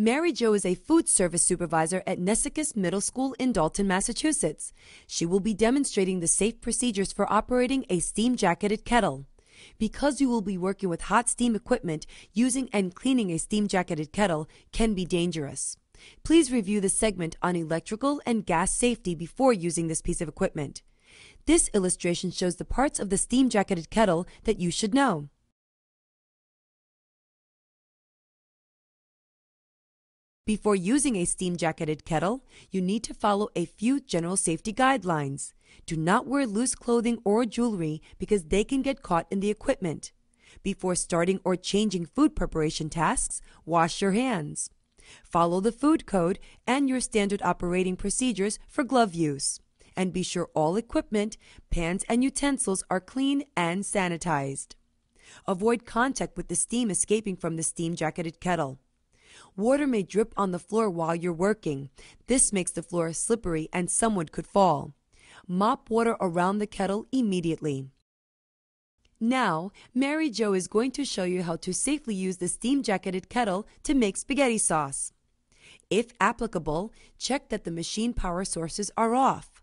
Mary Jo is a food service supervisor at Nessacus Middle School in Dalton, Massachusetts. She will be demonstrating the safe procedures for operating a steam jacketed kettle. Because you will be working with hot steam equipment, using and cleaning a steam jacketed kettle can be dangerous. Please review the segment on electrical and gas safety before using this piece of equipment. This illustration shows the parts of the steam jacketed kettle that you should know. Before using a steam jacketed kettle, you need to follow a few general safety guidelines. Do not wear loose clothing or jewelry because they can get caught in the equipment. Before starting or changing food preparation tasks, wash your hands. Follow the food code and your standard operating procedures for glove use. And be sure all equipment, pans, and utensils are clean and sanitized. Avoid contact with the steam escaping from the steam jacketed kettle. Water may drip on the floor while you're working. This makes the floor slippery and someone could fall. Mop water around the kettle immediately. Now, Mary Jo is going to show you how to safely use the steam jacketed kettle to make spaghetti sauce. If applicable, check that the machine power sources are off.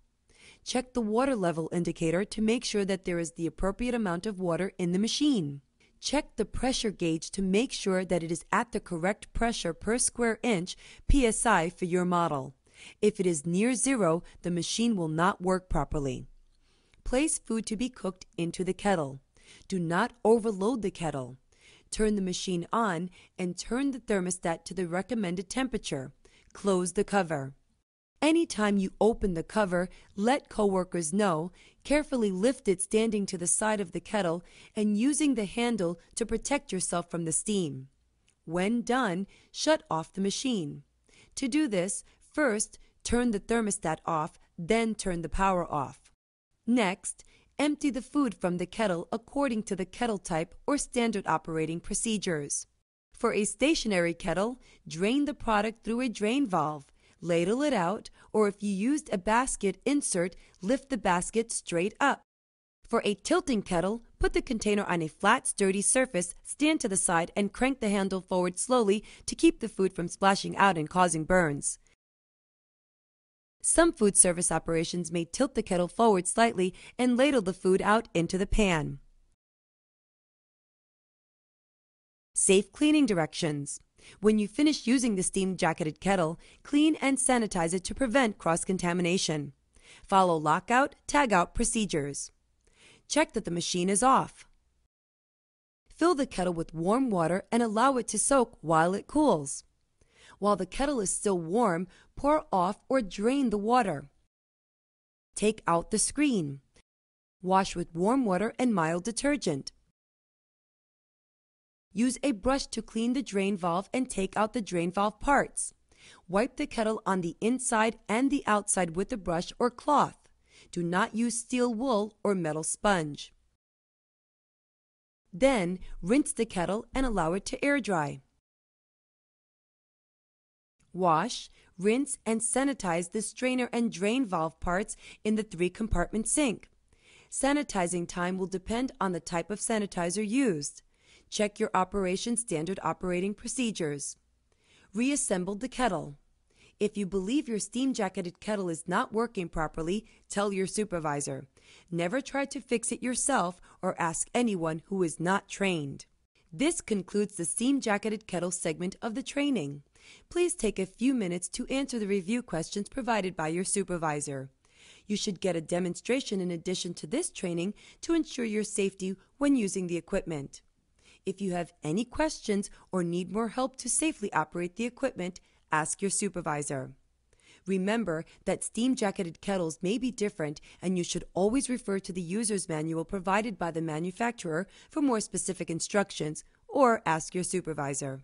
Check the water level indicator to make sure that there is the appropriate amount of water in the machine. Check the pressure gauge to make sure that it is at the correct pressure per square inch PSI for your model. If it is near zero, the machine will not work properly. Place food to be cooked into the kettle. Do not overload the kettle. Turn the machine on and turn the thermostat to the recommended temperature. Close the cover. Anytime you open the cover, let coworkers know, carefully lift it standing to the side of the kettle and using the handle to protect yourself from the steam. When done, shut off the machine. To do this, first turn the thermostat off, then turn the power off. Next, Empty the food from the kettle according to the kettle type or standard operating procedures. For a stationary kettle, drain the product through a drain valve, ladle it out, or if you used a basket insert, lift the basket straight up. For a tilting kettle, put the container on a flat, sturdy surface, stand to the side, and crank the handle forward slowly to keep the food from splashing out and causing burns. Some food service operations may tilt the kettle forward slightly and ladle the food out into the pan. Safe cleaning directions. When you finish using the steam jacketed kettle, clean and sanitize it to prevent cross contamination. Follow lockout, tagout procedures. Check that the machine is off. Fill the kettle with warm water and allow it to soak while it cools. While the kettle is still warm, pour off or drain the water. Take out the screen. Wash with warm water and mild detergent. Use a brush to clean the drain valve and take out the drain valve parts. Wipe the kettle on the inside and the outside with a brush or cloth. Do not use steel wool or metal sponge. Then rinse the kettle and allow it to air dry. Wash, rinse, and sanitize the strainer and drain valve parts in the three compartment sink. Sanitizing time will depend on the type of sanitizer used. Check your operation standard operating procedures. Reassemble the kettle. If you believe your steam jacketed kettle is not working properly, tell your supervisor. Never try to fix it yourself or ask anyone who is not trained. This concludes the steam jacketed kettle segment of the training. Please take a few minutes to answer the review questions provided by your supervisor. You should get a demonstration in addition to this training to ensure your safety when using the equipment. If you have any questions or need more help to safely operate the equipment, ask your supervisor. Remember that steam jacketed kettles may be different, and you should always refer to the user's manual provided by the manufacturer for more specific instructions or ask your supervisor.